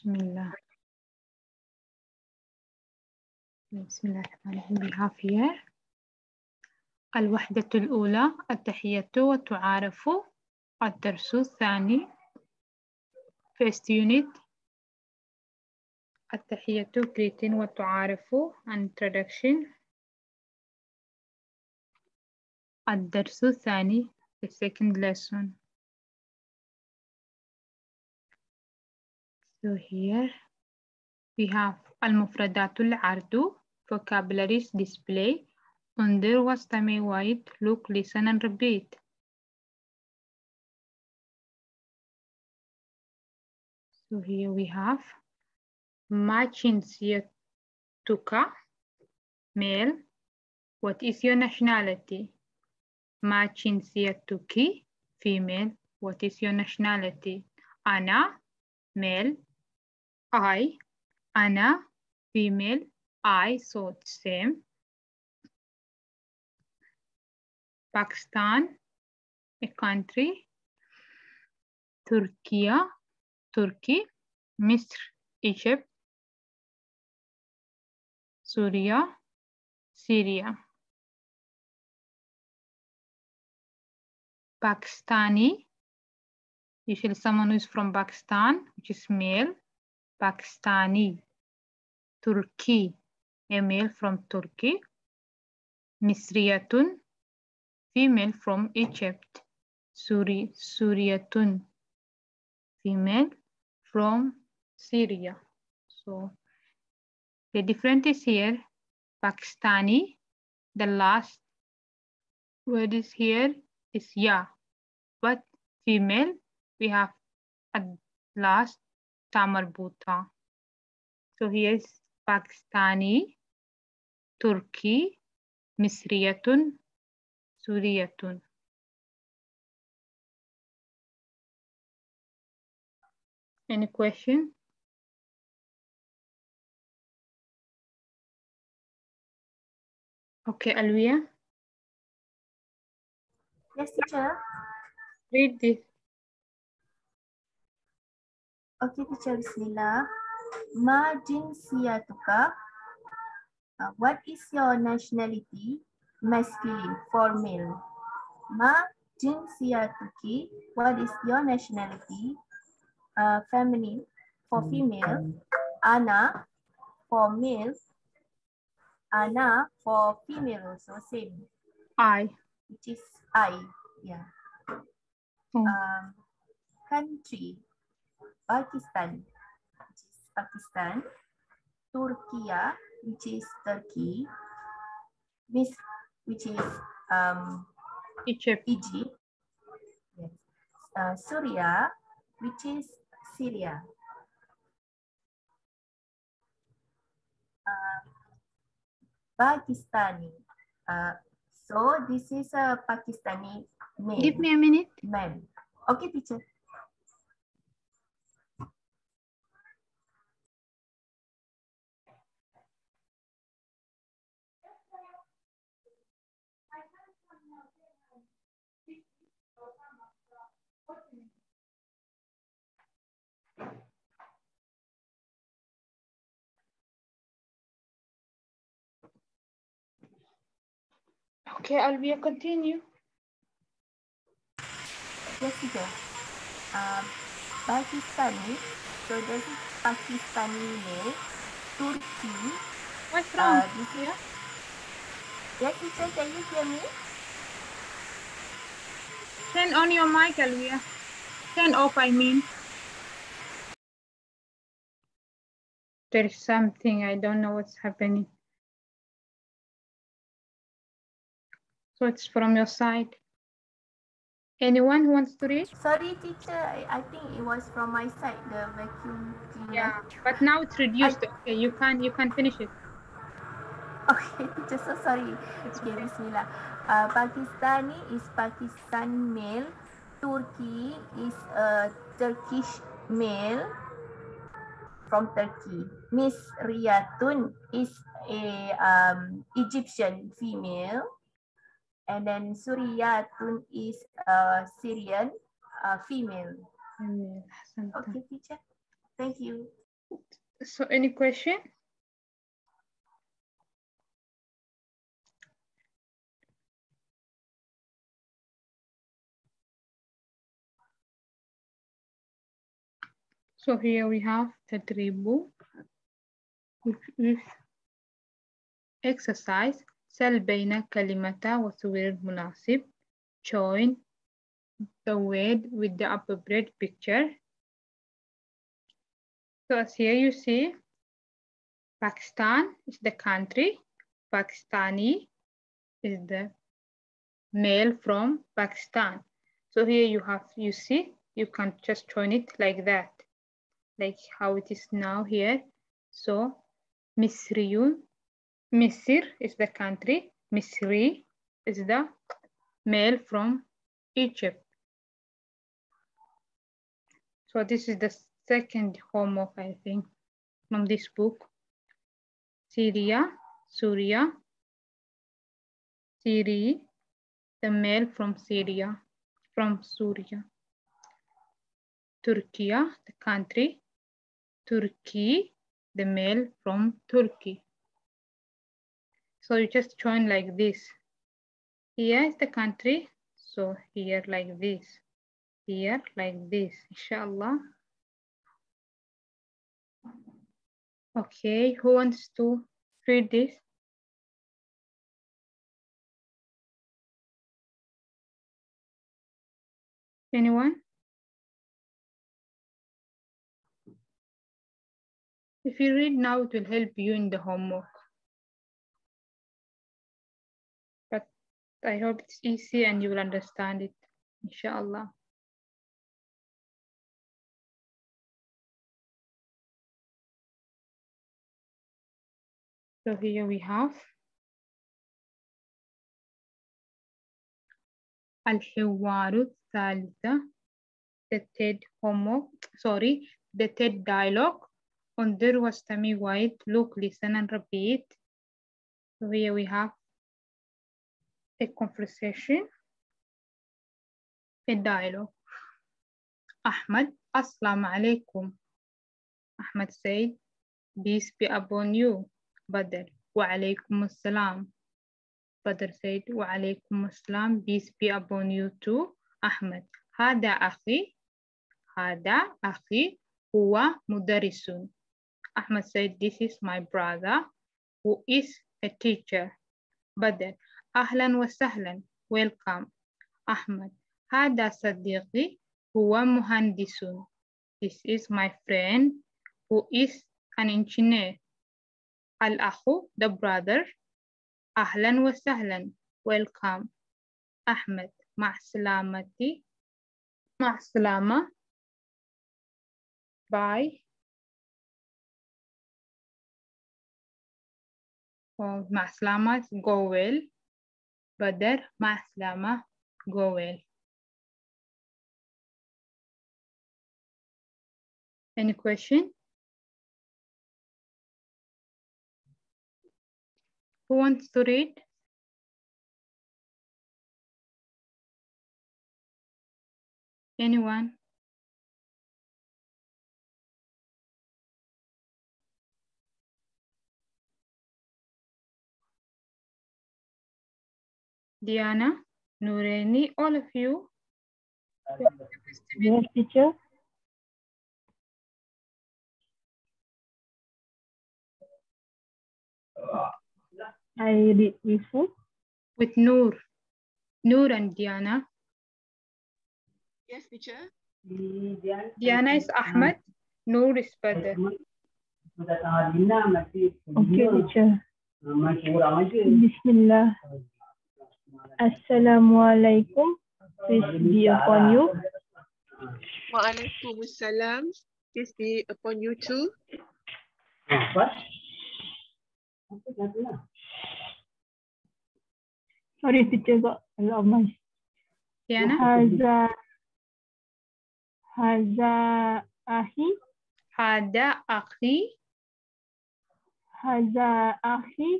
Bismillah. بسم الله الرحمن الرحيم here الوحدة الأولى التحية وتعارف الدرس الثاني. First unit التحية greeting وتعارف introduction. الدرس الثاني the second lesson. So here we have al-mufradatul ardu, vocabularies display, undir wastami white look, listen and repeat. So here we have matching tuka, male, what is your nationality? Matching tuki, female, what is your nationality? Ana, male, I, Anna, female, I, so same. Pakistan, a country. Turkey, Turkey. Mr. Egypt. Syria, Syria. Pakistani, usually someone who is from Pakistan, which is male. Pakistani Turkey male from Turkey Misriyatun female from Egypt Suri Suriyatun female from Syria. So the difference is here Pakistani the last word is here is ya. But female we have at last tamarbuta so here is Pakistani Turkey Misriyatun Suriyatun. Any question? Okay Alvia? Yes, teacher. read this Okay, teacher. Bismillah. Ma jinsiyatuka. Uh, what is your nationality? Masculine for male. Ma jinsiyatuki. What is your nationality? Uh, feminine for female. Ana for male. Ana for female also same. I Which is I. Yeah. oh, um, country Pakistan, which is Pakistan, Turkey, which is Turkey, Mis which is um, Egypt Egypt, yes. uh, Syria, which is Syria. Uh, Pakistani. Uh, so this is a Pakistani name. give me a minute Man. Okay, teacher. Okay Alvia continue Yes, teacher. Um, Pakistani. So this is Pakistani. Turkey. what's wrong Uh, this is. Yes, teacher. Can you hear me? turn on your mic Alvia turn off I mean there is something I don't know what's happening so it's from your side anyone who wants to read Sorry, teacher. I, I think it was from my side. The vacuum cleaner. yeah but now it's reduced okay you can you can finish it Okay, teacher. So sorry. Okay, Bismillah. Uh, Pakistani is Pakistan male. Turkey is a Turkish male from Turkey. Miss Riyatun is a um, Egyptian female. And then Suryatun is a Syrian uh, female. Okay, teacher. Thank you. So any question? So here we have the tribu which with exercise سل بين كلمة وصور المناسب join the word with the appropriate picture so as here you see Pakistan is the country Pakistani is the male from Pakistan so here you have you see you can just join it like that like how it is now here so Misriyun Misr is the country. Misri is the male from Egypt. So this is the second homework, I think, from this book. Syria, Syria, Syria, the male from Syria, from Syria. Turkey, the country. Turkey, the male from Turkey. So you just join like this. Here is the country. So here like this. Here like this, inshallah. Okay, who wants to read this? Anyone? If you read now, it will help you in the homework. I hope it's easy and you will understand it, inshallah. So here we have الحوار الثالثة the third homework, sorry, the third dialogue. انظر واستمع wait, look, listen and repeat. So here we have a conversation, a dialogue. Ahmad, Assalamu alaikum. Ahmad said, peace be upon you, Badr. Wa alaikum assalam. Badr said, wa alaikum assalam, peace be upon you too, Ahmad. Hada akhi, hada akhi, huwa mudarisun. Ahmad said, this is my brother who is a teacher. Badr, أهلا وسهلا, welcome. Ahmad, هذا صديقي هو مهندس. This is my friend who is an engineer. الأخ, the brother. أهلا وسهلا, welcome. أحمد, مع سلامتي. مع السلامة. Bye. مع السلامة go well بدر مع السلامة go well any question who wants to read anyone Diana, Nureni, all of you. Yes, teacher. I read with who? With Noor. Noor and Diana. Yes, teacher. Diana is Ahmad. Noor is Badr. Okay, teacher. Bismillah. Assalamualaikum. Peace be upon you. Waalaikumsalam. Peace be upon you too. Sorry, teacher got a lot of noise. Diana, Haza. Haza ahi. Hada ahi. Haza ahi.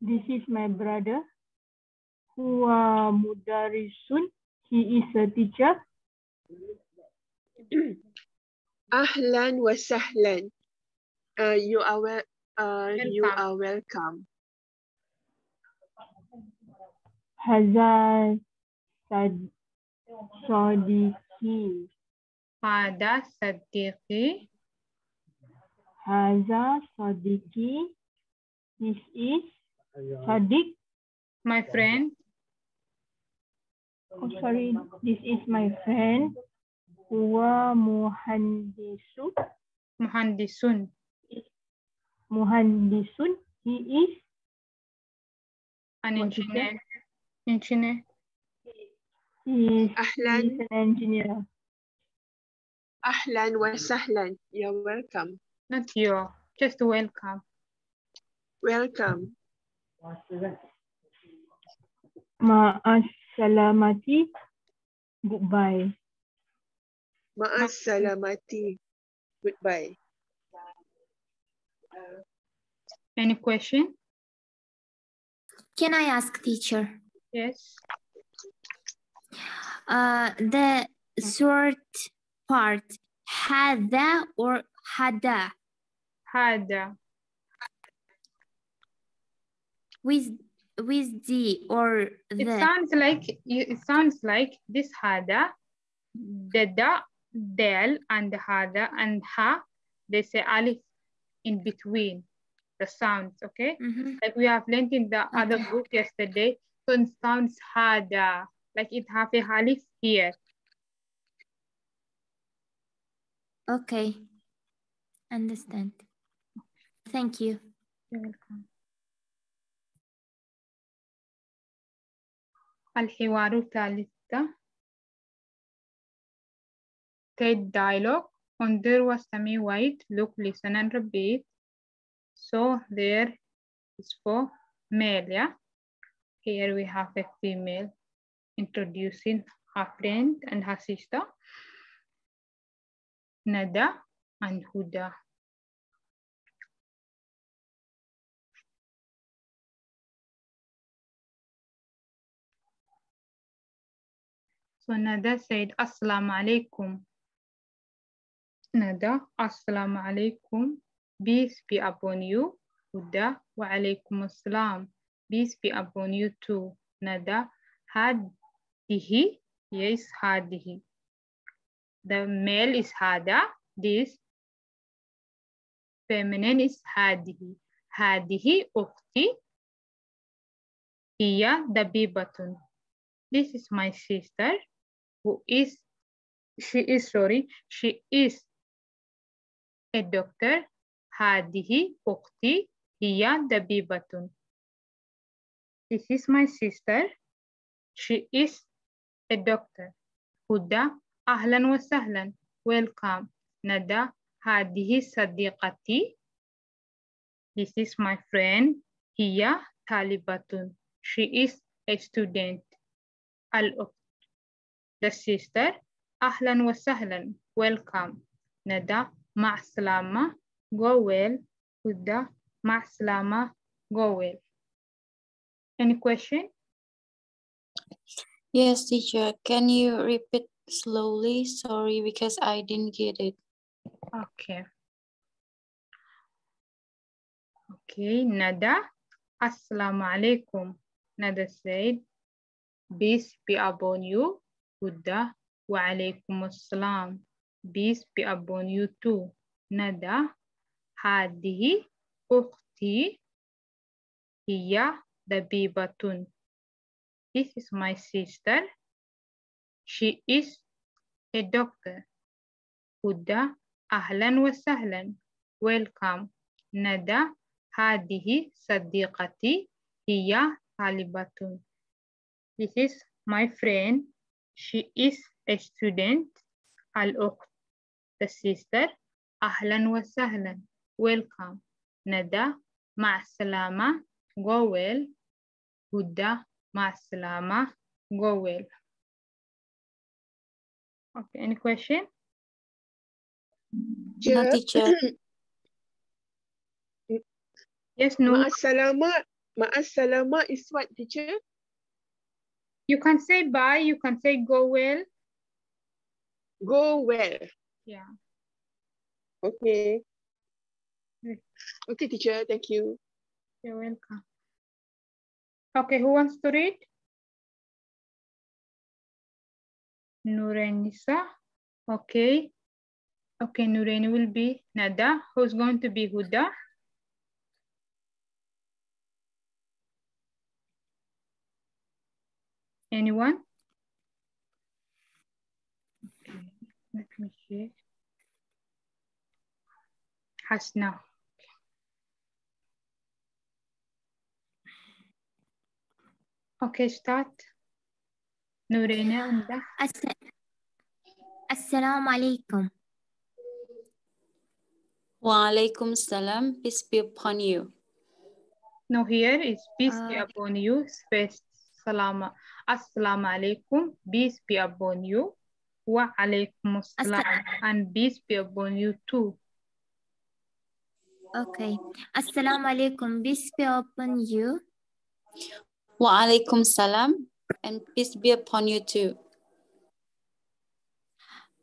This is my brother huwa uh, mudarisun. He is a teacher. Ahlan wa sahlan. Uh, you are wel uh, you are welcome. Hazar Sadiqi. Hada Sadiqi. Haza Sadiqi. This is Sadiq. My friend. Oh, sorry. This is my friend. Huwa muhandisu. Muhandisun. Muhandisun. He is an engineer. Engineer. He is, Ahlan. he is an engineer. Ahlan wa sahlan. You're welcome. Not you. Just welcome. Welcome. Ma'as salamati. Goodbye. Maas salamati. Goodbye. Any question? Can I ask teacher? Yes. Uh, the short part, hada or hada? Hada. With with the or the. it sounds like you- it sounds like this hada the da del and the hada and ha they say alif in between the sounds okay Mhm. like we have learned in the other book yesterday so it sounds hada like it have a alif here Okay. Understand. Thank you. You're welcome. الحوار الثالث TED dialogue Undir Wasami White look listen and repeat so there is for male yeah here we have a female introducing her friend and her sister Nada and Huda So Nada said, Assalamu alaikum. Nada, Assalamu alaikum. Peace be upon you. Huda, wa alaikum assalam. Peace be upon you too. Nada, hadihi. Yes, hadihi. The male is hada. This feminine is hadihi. Hadihi ukhti. Hiya dabibatun. This is my sister who is, she is, sorry, she is a doctor. هذه أختي هي دبيبة. This is my sister. She is a doctor. هدى أهلا وسهلا. Welcome. ندى هذه صديقتي. This is my friend. هي طالبة. She is a student. الأخت the sister, ahlan wa sahlan, welcome. Nada, ma'aslama, go well. Huda, ma'aslama, go well. Any question? Yes, teacher. Can you repeat slowly? Sorry, because I didn't get it. Okay. Okay, Nada, Assalamu alaikum. Nada said, peace be upon you. Huda. Wa alaikum assalam. Peace be upon you too. Nada. Hadihi. Ukhti. Hiya. Dabibatun. This is my sister. She is a doctor. Huda. Ahlan wa sahlan. Welcome. Nada. Hadihi. Sadiqati. Hiya. Talibatun. This is my friend. She is a student. الأخت the sister. أهلا وسهلا. Welcome. ندى مع السلامة. Go well. هدى مع السلامة. Go well. Okay, any question? No, teacher. Yes, no. Ma'as salama. Ma'as salama is what, teacher? You can say bye, you can say go well. Go well. Yeah. Okay. Hmm. Okay, teacher. Thank you. You're welcome. Okay, who wants to read? Nurenisa. Okay. Okay, Nureni will be Nada. Who's going to be Huda? Anyone? Okay, let me see. Hasna. Okay, start. Nurena, Unda. الس- السلام عليكم Wa alaikum salam. Peace be upon you. No, here is peace be Uh, upon you. Space. Salama. Assalamu alaikum. Peace be upon you. Wa alaikum assalam. And peace be upon you too. Okay. Assalamu alaikum. Peace be upon you. Wa alaikum salam. And peace be upon you too.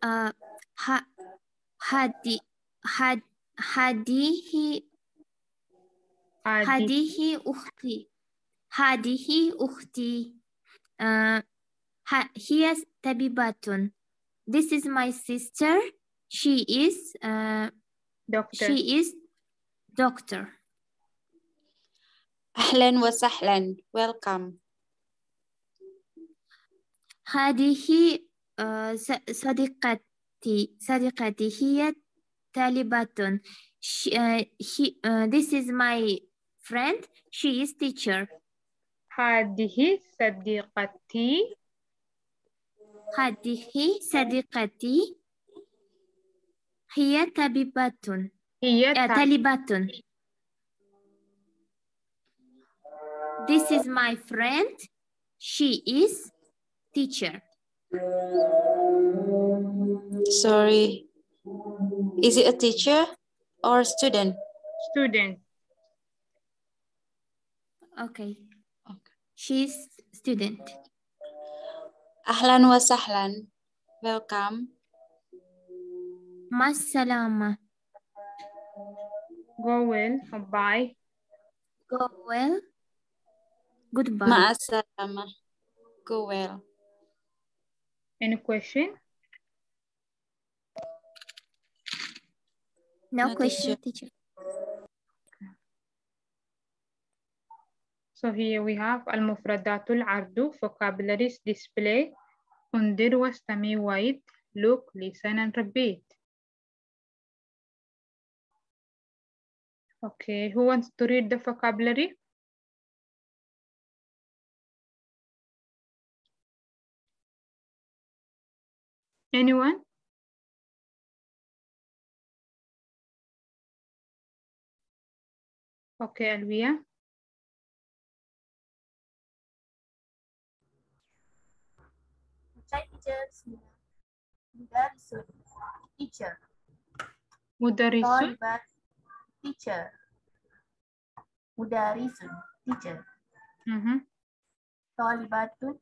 Uh, ha, hadi, had, hadihi, Adi. hadihi ukhti. Hadihi ukhti. Uh, here's Tabibatun. This is my sister. She is uh, doctor. She is doctor. Ahlan wa sahlan. Welcome. هذه صديقتي صديقتي هي طالبة. She, uh, he, uh, this is my friend. She is teacher. هذه صديقتي هذه صديقتي هي طبيبة هي آه، تا- طالبة This is my friend she is teacher Sorry. Is it a teacher or student? student. okay She's student. Ahlan wa sahlan. Welcome. Masalama. Go well. Bye. Go well. Goodbye. Ma'asalama. Go well. Any question? No, no question, teacher. teacher. So here we have Al-Mufradatul Ardu, vocabularies display. Undir wastami wait. Look, listen and repeat. Okay, who wants to read the vocabulary? Anyone? Okay, Alvia. Try teacher Mudarrisun teacher. Mudarisun. Teacher. Mudarisun teacher. Mhm. Talibatun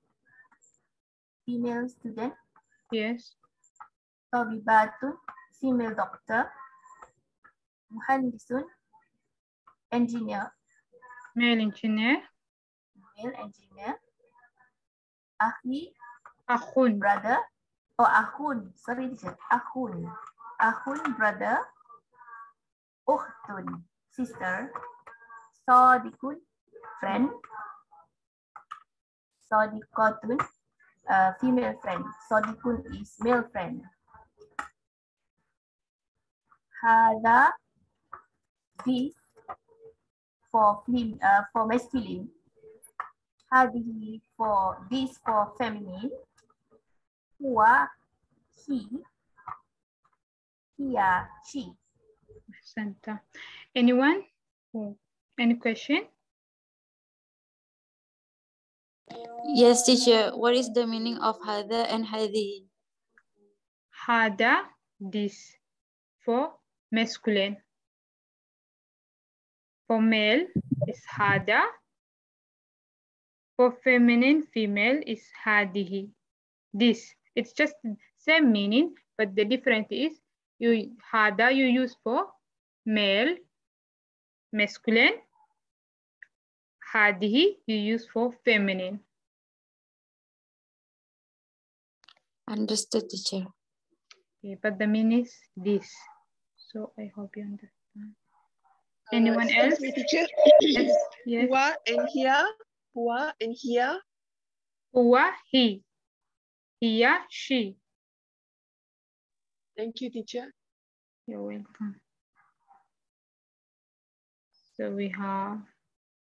female student. Yes. Tabibatun female doctor. Muhandisun. Engineer. Male engineer. male engineer. Akhi Akhun. brother. Oh ahun. sorry teacher akhun akhun brother. Ukhtun sister. Sadiqun friend. Sadiqatun uh, female friend. Sadiqun is male friend. Hada this for fem uh, for masculine. Hadihi for this for feminine huwa he hiya she Santa. Anyone? Any question? Yes, teacher. What is the meaning of hada and hadi? Hada, this. For masculine. For male is hada. For feminine, female is hadihi. This. It's just same meaning, but the difference is you hada you use for male, masculine. هذه you use for feminine. Understood, teacher. Okay, but the meaning is this. So I hope you understand. Anyone Uh, excuse else? me, teacher. Yes, yes. Hua and here. Hua and here. هو he. Here, she. Thank you, teacher. You're welcome. So we have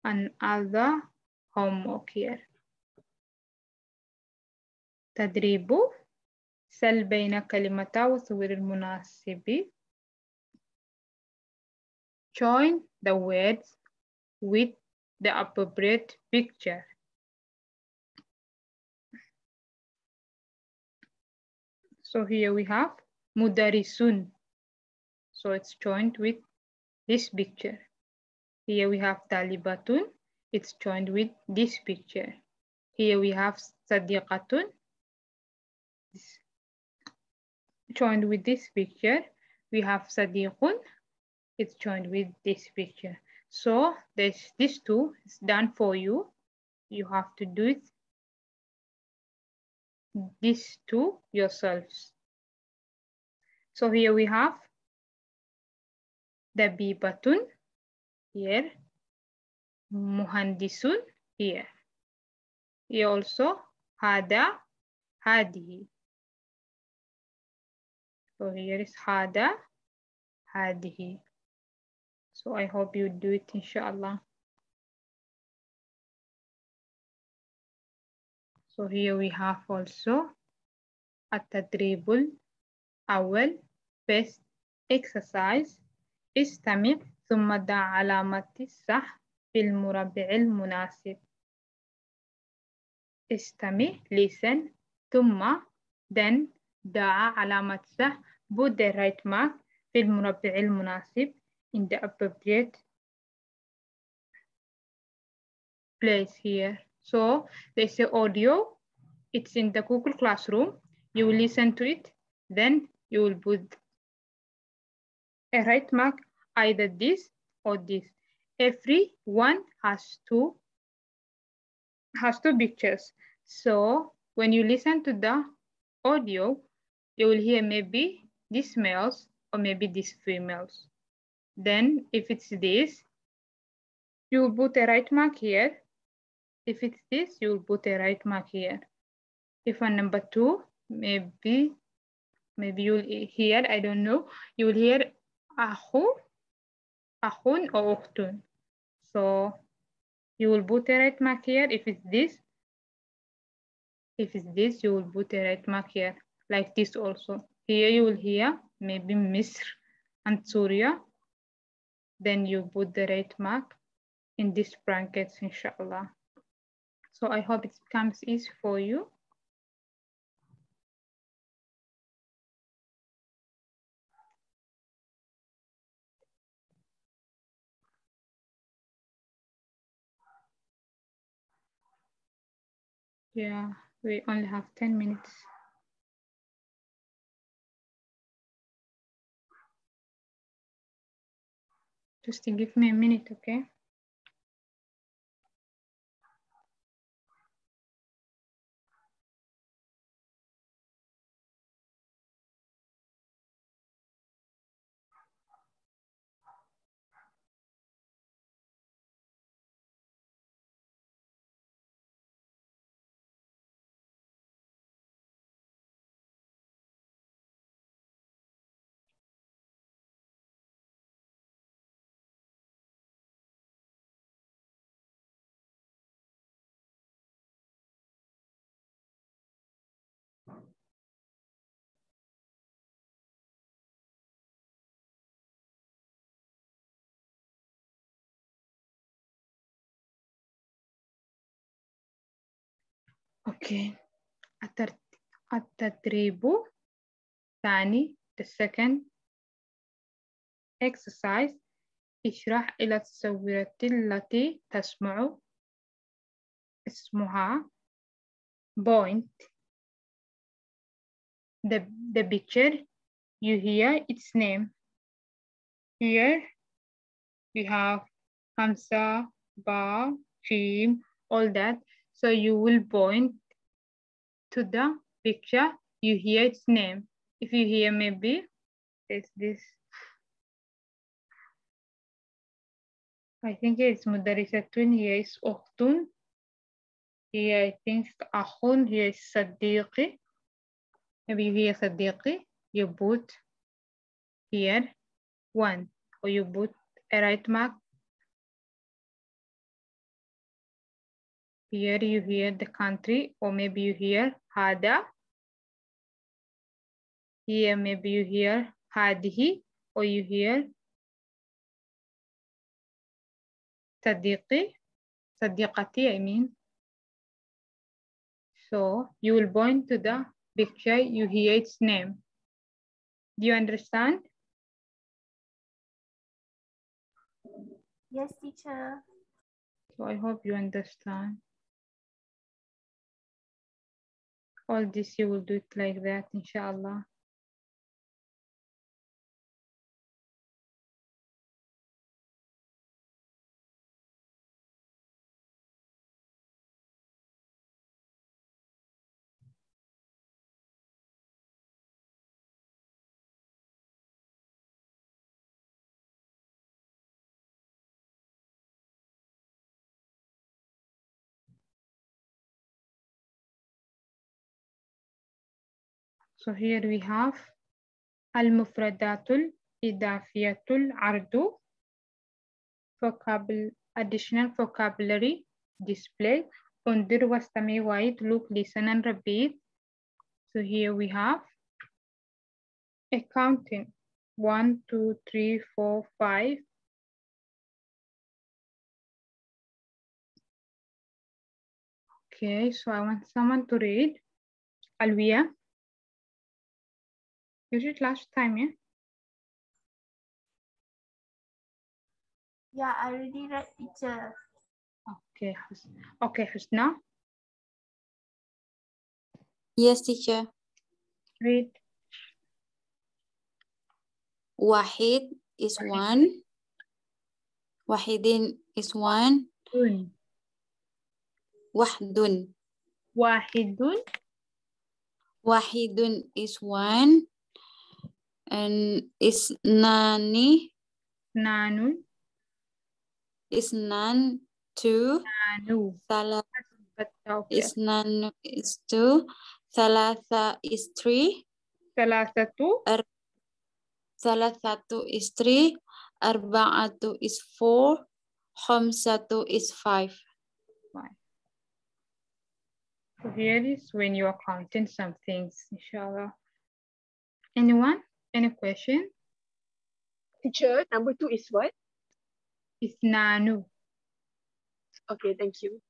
another homework here. تدريب سل بين كلمتا وصور المناسب. Join the words with the appropriate picture. So here we have mudarisun. So it's joined with this picture. Here we have talibatun. It's joined with this picture. Here we have sadiqatun. Joined with this picture. We have sadiqun. It's joined with this picture. So this, this two is done for you. You have to do it these two yourselves. So here we have dabibatun here, muhandisun here. Here also hada, hadihi. So here is hada, hadihi. So I hope you do it inshallah. So here we have also التدريب الأول first exercise استمع ثم ضع علامة الصح في المربع المناسب استمع listen ثم then ضع علامة صح put the right mark في المربع المناسب in the appropriate place here so they say audio. It's in the Google Classroom. You will listen to it. Then you will put a right mark, either this or this. Every one has two has two pictures. So when you listen to the audio, you will hear maybe these males or maybe these females. Then if it's this, you will put a right mark here if it's this, you will put a right mark here. If on number two, maybe, maybe you'll hear, I don't know, you will hear ahu, ahun or uhtun. So you will put a right mark here. If it's this, if it's this, you will put a right mark here, like this also. Here you will hear maybe Misr and Surya. Then you put the right mark in these brackets, inshallah. So I hope it becomes easy for you. Yeah, we only have 10 minutes. Just give me a minute, okay? Okay. الترت- التدريب الثاني the second exercise اشرح إلى التصويرة التي تسمع اسمها point the, the picture you hear its name here we have Hamza, Ba, Jim, all that. So you will point to the picture, you hear its name. If you hear maybe, it's this. I think it's Mudarisatun, here is Uhtun. Here I think Akhun, here is Sadiqi. Maybe you hear Sadiqi, you put here one, or you put a right mark. Here you hear the country, or maybe you hear Hada. Here maybe you hear Hadihi, or you hear Sadiqi, Sadiqati, I mean. So you will point to the picture, you hear its name. Do you understand? Yes, teacher. So I hope you understand. All this you will do it like that, inshallah. So here we have Al-Mufradatul Idafiyatul Ardu, vocabulary, additional vocabulary display. Undir wastami wait, look, listen and repeat. So here we have accounting. One, two, three, four, five. Okay, so I want someone to read. Alvia. You did last time, yeah? Yeah, I already read teacher. Okay, Hus- okay, Husna, Yes, teacher. read. Wahid is one. Wahidin is one. Dun. Wahdun. Wahidun. Wahidun is one. And is isnani Nanun. is none. Two. Nanu. Salah okay. is none is two. Thalatha is three. Salasatu. Thalathatu is three. Arba'atu is four. Khamsatu is five. So here is when you are counting some things, inshallah. Anyone? Any question? Teacher, number two is what? It's Nanu. Okay, thank you.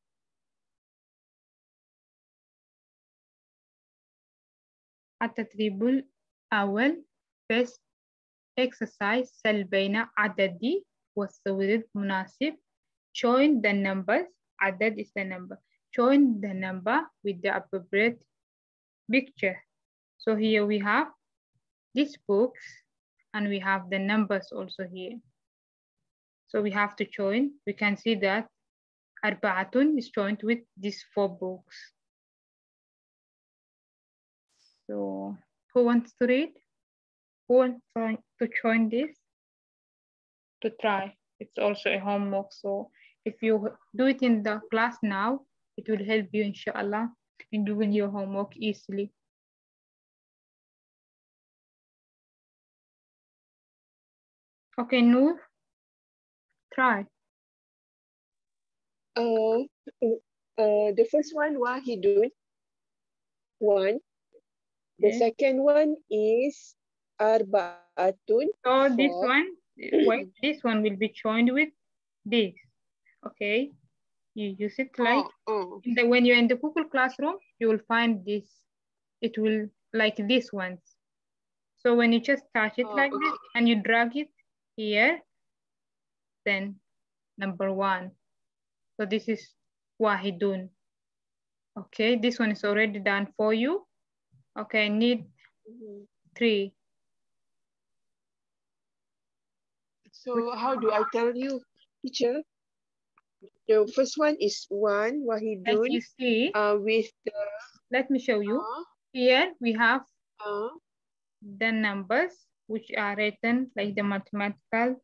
التدريب الأول first exercise سل بين عددي والصورة مناسب join the numbers عدد is the number join the number with the appropriate picture so here we have these books and we have the numbers also here. So we have to join. We can see that Arba'atun is joined with these four books. So who wants to read? Who wants to join this? To try. It's also a homework. So if you do it in the class now, it will help you inshallah in doing your homework easily. Okay, Noor, try. Uh, uh, the first one, Wahidun. One. The Okay. second one is Arba'atun. So this one, wait, this one will be joined with this. Okay, you use it like Oh, oh. in the, when you're in the Google Classroom, you will find this. It will like this ones. So when you just touch it Oh, like this and you drag it here, then number one. So this is Wahidun. Okay, this one is already done for you. Okay, I need three. So how do I tell you, teacher? The first one is one wahidun. As you see, uh, with the let me show you. uh, Here we have uh, the numbers which are written like the mathematical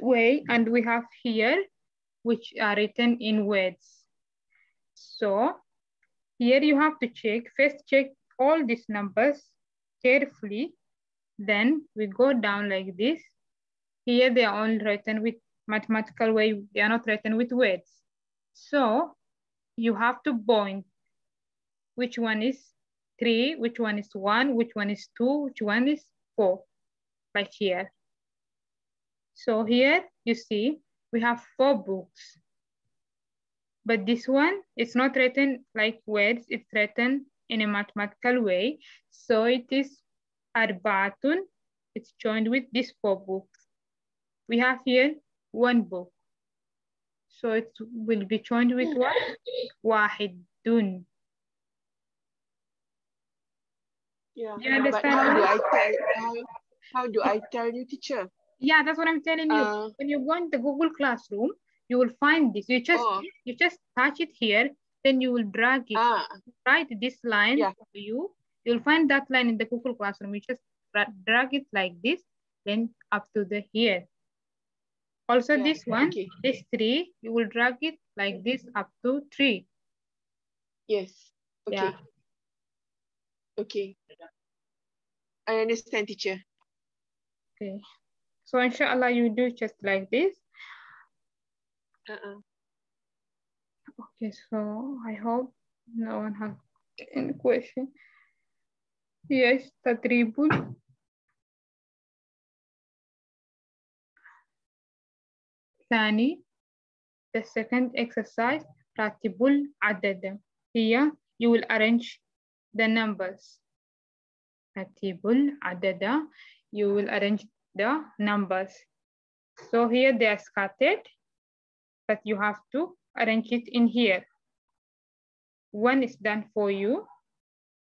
way and we have here which are written in words. So here you have to check, first check all these numbers carefully. Then we go down like this. Here they are all written with mathematical way. They are not written with words. So you have to point which one is three, which one is one, which one is two, which one is four, like here. So here you see we have four books. But this one is not written like words, it's written in a mathematical way. So it is arbaatun, it's joined with these four books. We have here one book. So it will be joined with hmm. what? Wahidun. Yeah. You understand how do? I tell how, how do I tell you, teacher? Yeah, that's what I'm telling you. Uh, when you go in the Google Classroom, you will find this. You just Oh. you just touch it here, then you will drag it. ah, Write this line Yeah. for you. You'll find that line in the Google Classroom. You just drag it like this, then up to the here. Also Yeah, this one, okay. this three, you will drag it like this up to three. yes. Okay. Yeah. Okay. I understand, teacher. Okay. So inshallah you do just like this. Uh-uh. Okay, so I hope no one has any question. Yes, تدريب ثاني the second exercise راتب العدد here you will arrange the numbers. Atibul adada. You will arrange the numbers. So here they are scattered, but you have to arrange it in here. One is done for you.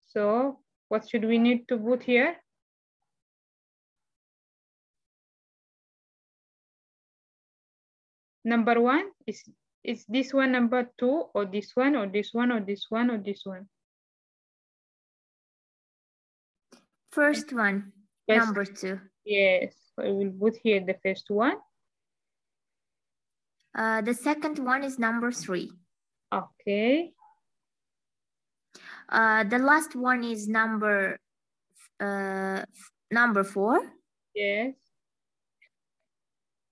So what should we need to put here? Number one is, is this one number two or this one or this one or this one or this one? First one, First- number two. Yes, I will put here the first one. Uh, the second one is number three. Okay, Uh, the last one is number uh, number four, yes.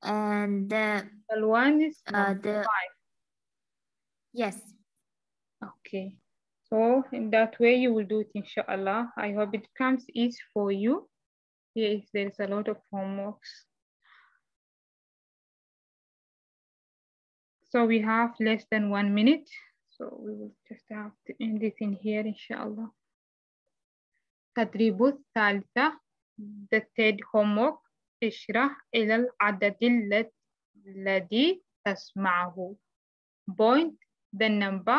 and the The one is uh, number the yes. Okay, so in that way you will do it inshallah. I hope it comes easy for you. Yes, there's a lot of homeworks. So we have less than one minute. So we will just have to end it in here inshallah. تدريب الثالثة the third homework اشرح إلى العدد الذ- الذي تسمعه point the number